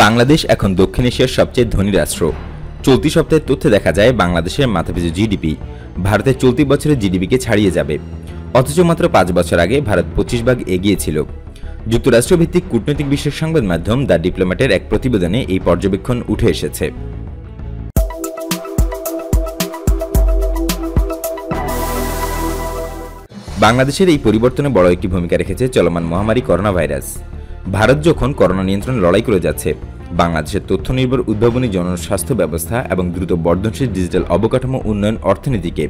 বাংলাদেশ এখন দক্ষিণ এশিয়ার সবচেয়ে ধনী রাষ্ট্র। চলতি সপ্তাহের তথ্যে দেখা যায়, বাংলাদেশের মাথাপিছু জিডিপি ভারতের চলতি বছরের জিডিপিকে ছাড়িয়ে যাবে। অথচ মাত্র পাঁচ বছর আগে ভারত পঁচিশ ভাগ এগিয়ে ছিল। যুক্তরাষ্ট্রভিত্তিক কূটনৈতিক বিশ্বের সংবাদ মাধ্যম দ্য ডিপ্লোম্যাটের এক প্রতিবেদনে এই পর্যবেক্ষণ উঠে এসেছে। বাংলাদেশের এই পরিবর্তনে বড় একটি ভূমিকা রেখেছে চলমান মহামারী করোনা ভাইরাস ভারত যখন করোনা নিয়ন্ত্রণে লড়াই করে যাচ্ছে, বাংলাদেশের তথ্য নির্ভর উদ্ভাবনী জনস্বাস্থ্য ব্যবস্থা এবং দ্রুত বর্ধনশীল ডিজিটাল অবকাঠামো উন্নয়ন অর্থনীতিকে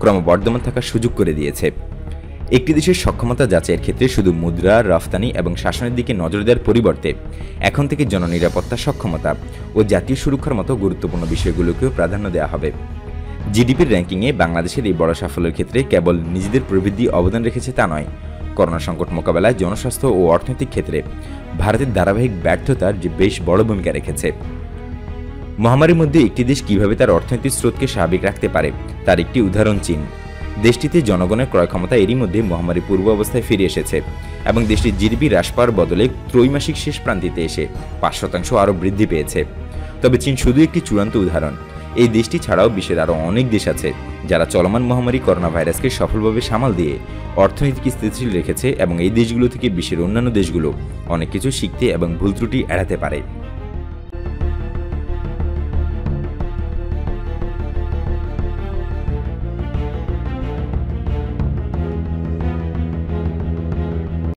ক্রমবর্ধমান থাকার সুযোগ করে দিয়েছে। একটি দেশের সক্ষমতা যাচাইয়ের ক্ষেত্রে শুধু মুদ্রা, রফতানি এবং শাসনের দিকে নজর দেওয়ার পরিবর্তে এখন থেকে জননিরাপত্তা, সক্ষমতা ও জাতীয় সুরক্ষার মতো গুরুত্বপূর্ণ বিষয়গুলোকেও প্রাধান্য দেওয়া হবে। জিডিপির র্যাঙ্কিংয়ে বাংলাদেশের এই বড় সাফল্যের ক্ষেত্রে কেবল নিজেদের প্রবৃদ্ধি অবদান রেখেছে তা নয় করোনা সংকট মোকাবেলায় জনস্বাস্থ্য ও অর্থনৈতিক ক্ষেত্রে ভারতের ধারাবাহিক ব্যর্থতার যে বেশ বড় ভূমিকা রেখেছে। মহামারীর মধ্যে একটি দেশ কীভাবে তার অর্থনৈতিক স্রোতকে স্বাভাবিক রাখতে পারে, তার একটি উদাহরণ চীন। দেশটিতে জনগণের ক্রয় ক্ষমতা এরই মধ্যে মহামারী পূর্ব অবস্থায় ফিরে এসেছে এবং দেশটির জিডিপি হ্রাস পাওয়ার বদলে ত্রৈমাসিক শেষ প্রান্তিতে এসে পাঁচ শতাংশ আরও বৃদ্ধি পেয়েছে। তবে চীন শুধু একটি চূড়ান্ত উদাহরণ এই দেশটি ছাড়াও বিশ্বের আরও অনেক দেশ আছে যারা চলমান মহামারী করোনা ভাইরাসকে সফলভাবে সামাল দিয়ে অর্থনীতিকে স্থিতিশীল রেখেছে এবং এই দেশগুলো থেকে বিশ্বের অন্যান্য দেশগুলো অনেক কিছু শিখতে এবং ভুল ত্রুটি এড়াতে পারে।